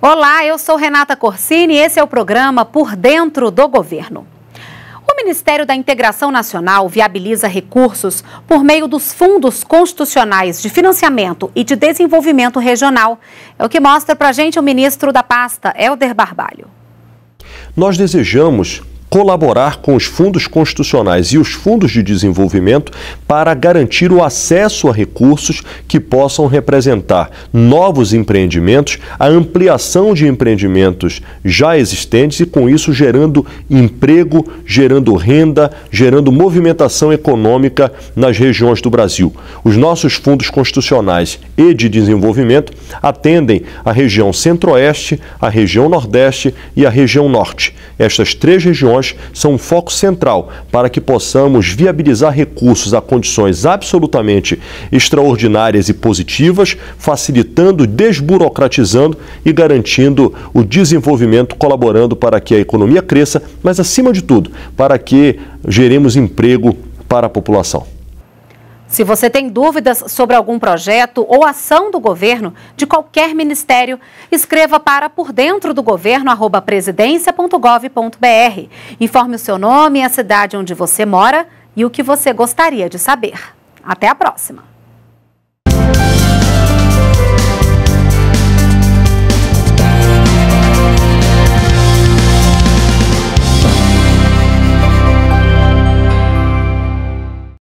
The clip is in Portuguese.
Olá, eu sou Renata Corsini e esse é o programa Por Dentro do Governo. O Ministério da Integração Nacional viabiliza recursos por meio dos fundos constitucionais de financiamento e de desenvolvimento regional. É o que mostra para a gente o ministro da pasta, Helder Barbalho. Nós desejamos colaborar com os fundos constitucionais e os fundos de desenvolvimento para garantir o acesso a recursos que possam representar novos empreendimentos, a ampliação de empreendimentos já existentes e, com isso, gerando emprego, gerando renda, gerando movimentação econômica nas regiões do Brasil. Os nossos fundos constitucionais e de desenvolvimento atendem a região centro-oeste, a região nordeste e a região norte. Estas três regiões são um foco central para que possamos viabilizar recursos a condições absolutamente extraordinárias e positivas, facilitando, desburocratizando e garantindo o desenvolvimento, colaborando para que a economia cresça, mas acima de tudo, para que geremos emprego para a população. Se você tem dúvidas sobre algum projeto ou ação do governo, de qualquer ministério, escreva para por dentro do governo. Informe o seu nome, a cidade onde você mora e o que você gostaria de saber. Até a próxima!